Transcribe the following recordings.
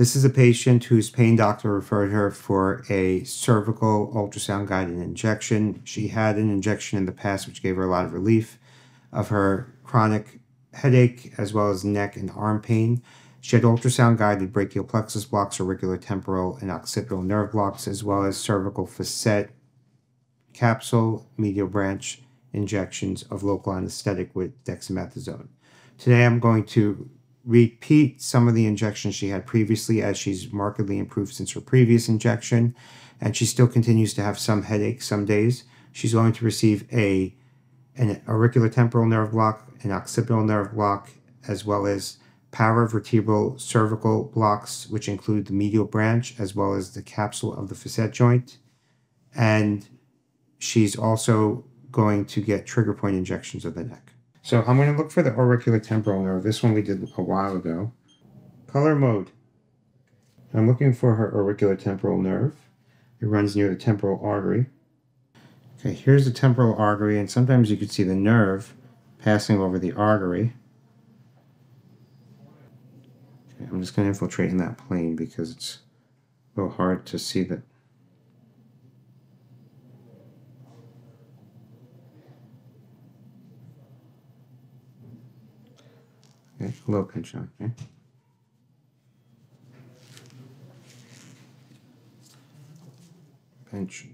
This is a patient whose pain doctor referred her for a cervical ultrasound guided injection. She had an injection in the past, which gave her a lot of relief of her chronic headache as well as neck and arm pain. She had ultrasound guided brachial plexus blocks, auriculotemporal and occipital nerve blocks, as well as cervical facet capsule medial branch injections of local anesthetic with dexamethasone. Today I'm going to repeat some of the injections she had previously as she's markedly improved since her previous injection and she still continues to have some headache some days. She's going to receive a an auriculotemporal nerve block, an occipital nerve block, as well as paravertebral cervical blocks, which include the medial branch as well as the capsule of the facet joint. And she's also going to get trigger point injections of the neck. So I'm going to look for the auriculotemporal nerve. This one we did a while ago. Color mode. I'm looking for her auriculotemporal nerve. It runs near the temporal artery. Okay, here's the temporal artery, and sometimes you can see the nerve passing over the artery. Okay, I'm just going to infiltrate in that plane because it's a little hard to see that Eh? Okay, a little pinch down, okay? Pinch.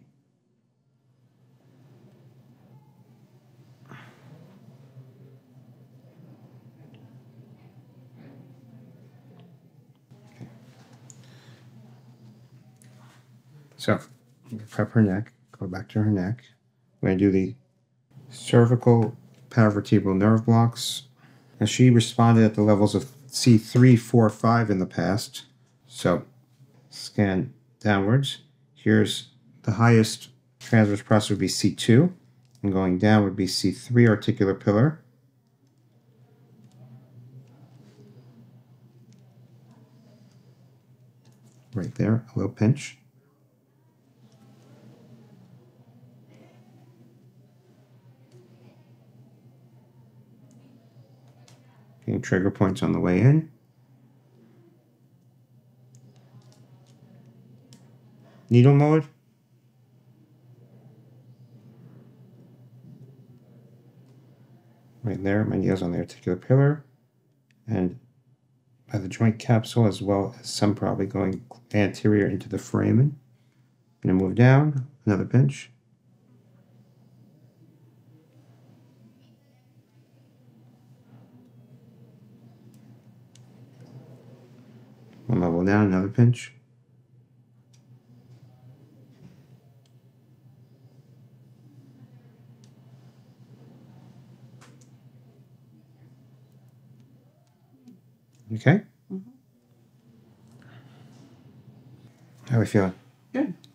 So, prep her neck, go back to her neck. We're going to do the cervical paravertebral nerve blocks and she responded at the levels of C3, 4, 5 in the past. So scan downwards. Here's the highest transverse process would be C2, and going down would be C3 articular pillar. Right there, a little pinch. Trigger points on the way in. Needle mode. Right there, my needle's on the articular pillar. And by the joint capsule as well as some probably going anterior into the foramen. To move down, another pinch. One level down, another pinch. Okay? Mm -hmm. How are we feeling? Good.